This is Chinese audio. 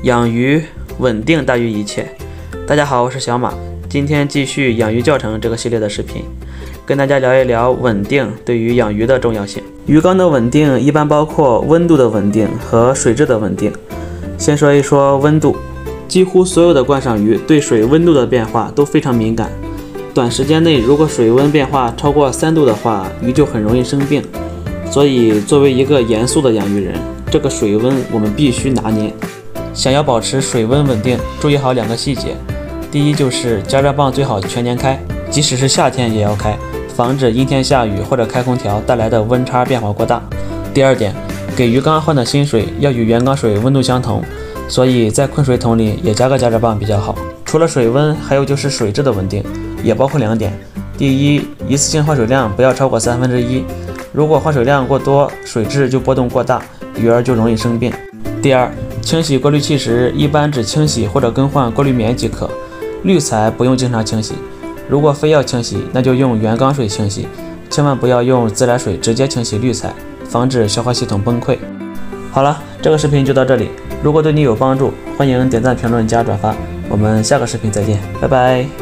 养鱼稳定大于一切。大家好，我是小马，今天继续养鱼教程这个系列的视频，跟大家聊一聊稳定对于养鱼的重要性。鱼缸的稳定一般包括温度的稳定和水质的稳定。先说一说温度，几乎所有的观赏鱼对水温度的变化都非常敏感。短时间内如果水温变化超过三度的话，鱼就很容易生病。所以，作为一个严肃的养鱼人，这个水温我们必须拿捏。想要保持水温稳定，注意好两个细节。第一就是加热棒最好全年开，即使是夏天也要开，防止阴天下雨或者开空调带来的温差变化过大。第二点，给鱼缸换的新水要与原缸水温度相同，所以在困水桶里也加个加热棒比较好。除了水温，还有就是水质的稳定，也包括两点。第一，一次性换水量不要超过三分之一。如果换水量过多，水质就波动过大，鱼儿就容易生病。第二，清洗过滤器时，一般只清洗或者更换过滤棉即可，滤材不用经常清洗。如果非要清洗，那就用原缸水清洗，千万不要用自来水直接清洗滤材，防止消化系统崩溃。好了，这个视频就到这里。如果对你有帮助，欢迎点赞、评论、加转发。我们下个视频再见，拜拜。